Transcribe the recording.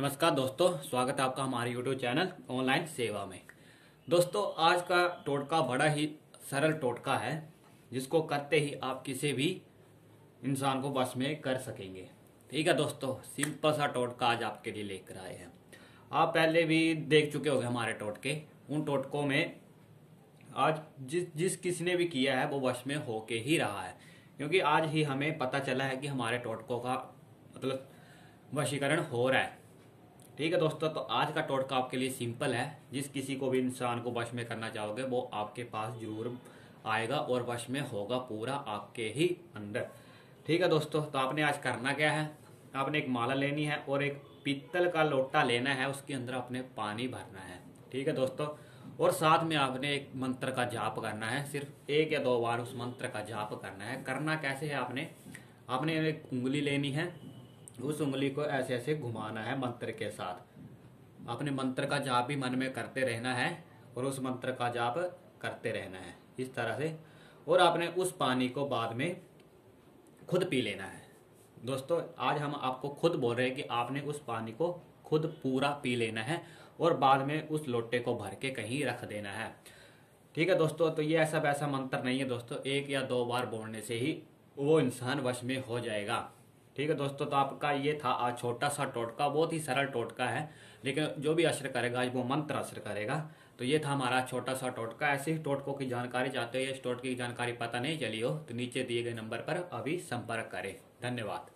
नमस्कार दोस्तों, स्वागत है आपका हमारे YouTube चैनल ऑनलाइन सेवा में। दोस्तों, आज का टोटका बड़ा ही सरल टोटका है, जिसको करते ही आप किसी भी इंसान को बस में कर सकेंगे। ठीक है दोस्तों सिंपल सा टोटका आज आपके लिए लेकर आए हैं। आप पहले भी देख चुके होंगे हमारे टोटके। उन टोटकों में आज जिस जिस किसी ने भी किया है, वो वश में होके ही रहा है। क्योंकि आज ही हमें पता चला है कि हमारे टोटकों का मतलब वशीकरण हो रहा है। ठीक है दोस्तों तो आज का टोटका आपके लिए सिंपल है। जिस किसी को भी इंसान को वश में करना चाहोगे, वो आपके पास ज़रूर आएगा और वश में होगा पूरा आपके ही अंदर। ठीक है दोस्तों तो आपने आज करना क्या है? आपने एक माला लेनी है और एक पीतल का लोटा लेना है, उसके अंदर आपने पानी भरना है। ठीक है दोस्तों, और साथ में आपने एक मंत्र का जाप करना है। सिर्फ़ एक या दो बार उस मंत्र का जाप करना है। करना कैसे है आपने? आपने एक उंगली लेनी है उस उंगली को ऐसे ऐसे घुमाना है मंत्र के साथ। अपने मंत्र का जाप भी मन में करते रहना है और उस मंत्र का जाप करते रहना है। इस तरह से। और आपने उस पानी को बाद में खुद पी लेना है। दोस्तों, आज हम आपको खुद बोल रहे हैं कि आपने उस पानी को खुद पूरा पी लेना है और बाद में उस लोटे को भर के कहीं रख देना है। ठीक है दोस्तों तो ये ऐसा वैसा मंत्र नहीं है दोस्तों। एक या दो बार बोलने से ही वो इंसान वश में हो जाएगा। ठीक है दोस्तों तो आपका ये था आज छोटा सा टोटका, बहुत ही सरल टोटका है। लेकिन जो भी असर करेगा, आज वो मंत्र असर करेगा। तो ये था हमारा छोटा सा टोटका। ऐसे ही टोटकों की जानकारी चाहते हो इस टोटके की जानकारी पता नहीं चली हो तो नीचे दिए गए नंबर पर अभी संपर्क करें। धन्यवाद।